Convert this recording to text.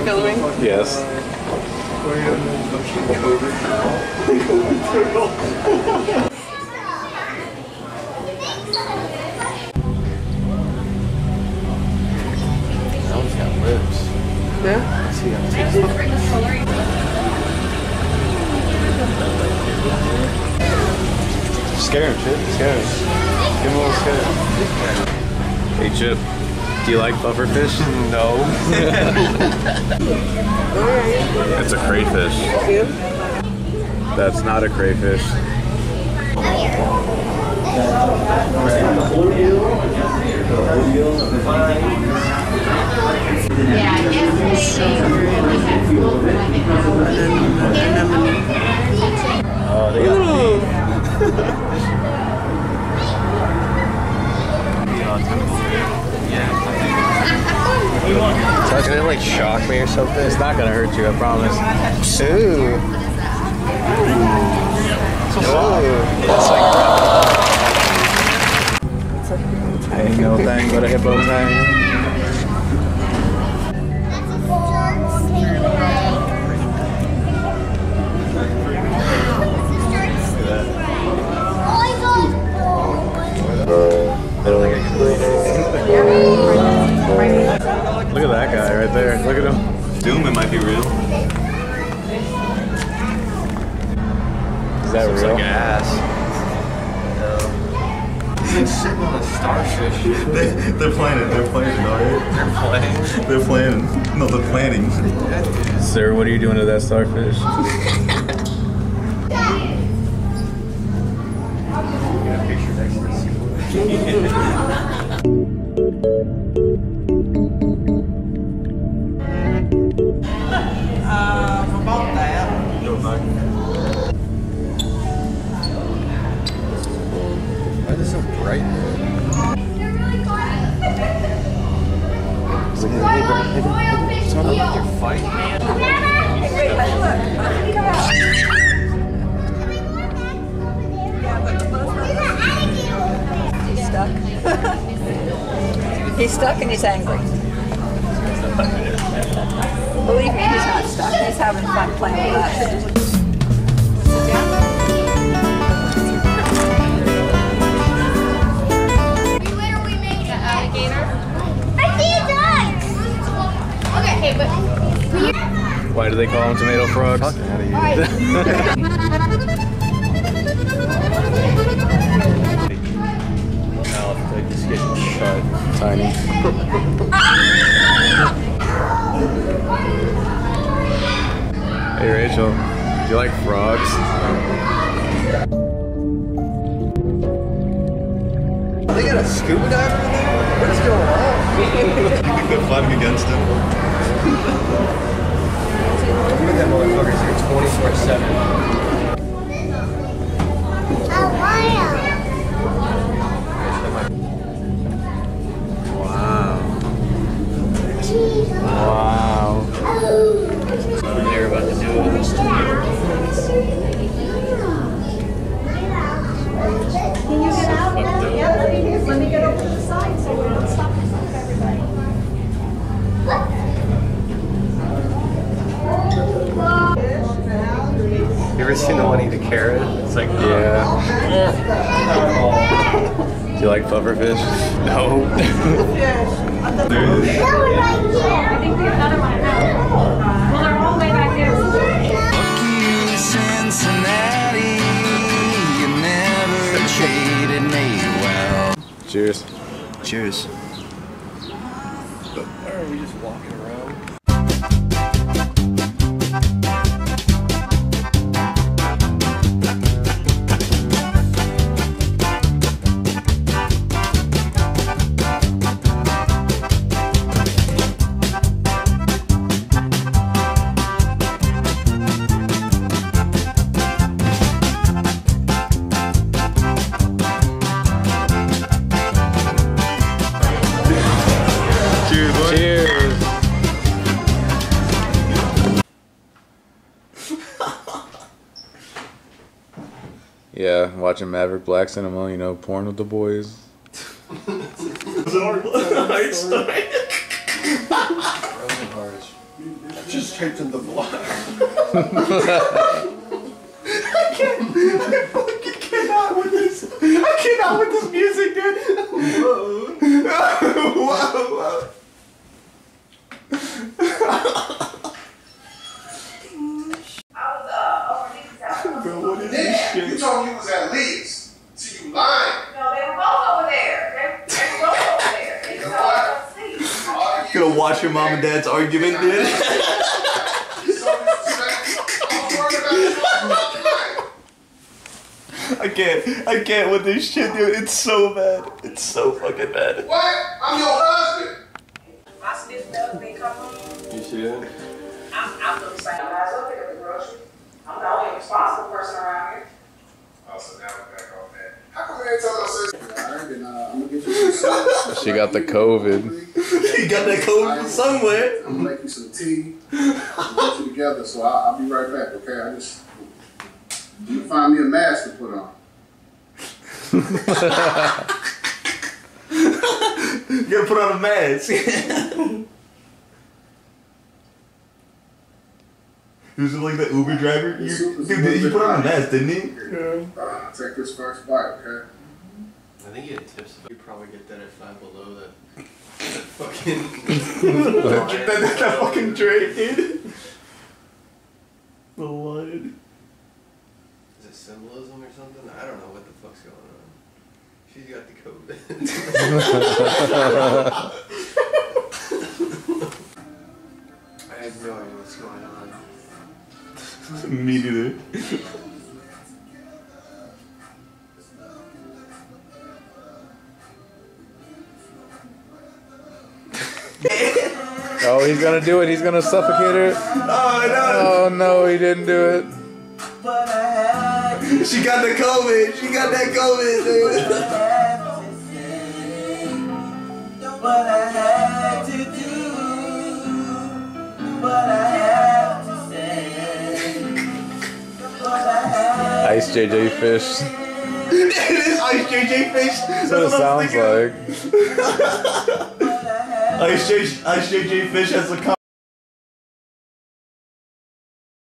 you filming? Yes. That one's got lips. Yeah? Let's see how. Scare him, Chip. Scare him. Give him a little scare. Hey, Chip. Do you like pufferfish? no. it's a crayfish. That's not a crayfish. Oh, they got So it's gonna like shock me or something. It's not gonna hurt you, I promise. Ooh. Ain't no thing but a hippo tang. Look at that guy right there. Look at him. Doom, it might be real. Is that Looks real? like ass. He's like sitting on a starfish. They, they're planning. They're planning, alright? They're playing. They're planning. No, they're planning. Sir, what are you doing to that starfish? Why Thank you. He's stuck and he's angry. Believe me, he's not stuck. He's having fun playing with us. Sit down. Okay, but Why do they call them tomato frogs? Tiny. hey Rachel, do you like frogs? They got a scuba diver in there? What is going on? They're fighting against him. Look at that motherfucker's You ever seen the one eat a carrot? It's like, uh, Yeah. Do you like pufferfish? no. I there's another one at home. Well, they're all the way back there. Cincinnati, you never treated me well. Cheers. Cheers. Are we just walking around? Watching Maverick Black Cinema, you know, porn with the boys. Frozen hearts. just taped in the block. I can't. I fucking cannot with this. I cannot with this music, dude. Gonna watch your mom and dad's argument, dude. I'm worried about you. I'm lying. I can't. I can't with this shit, dude. It's so bad. It's so fucking bad. What? I'm your husband. My sister does me come home. You see that? I'm, I'm the same. I was up there with the groceries. I'm the only responsible person around here. Oh, so now we're back on that. How come they ain't tell us this? Alright, then uh, I'm gonna get you some sauce. She got the COVID. You got that code from somewhere. I'm gonna make you some tea. Put you together, so I'll, I'll be right back, okay? I just you find me a mask to put on. You gotta put on a mask. Who's like the Uber driver? You, dude, he put on a mask, didn't he? Uh, take this first bite, okay? I think he had tips. You probably get that at Five Below. That, that fucking. that, that, that fucking Drake, dude. The lion. Is it symbolism or something? I don't know what the fuck's going on. She's got the COVID. Oh, he's gonna do it. He's gonna suffocate her. Oh no! Oh no, he didn't do it. She got the COVID. She got that COVID, dude. What I had to do, what I have to say, what I have Ice JJ Fish. it is Ice JJ Fish. That's what it sounds like. Ice, J, Ice JJ Fish has a.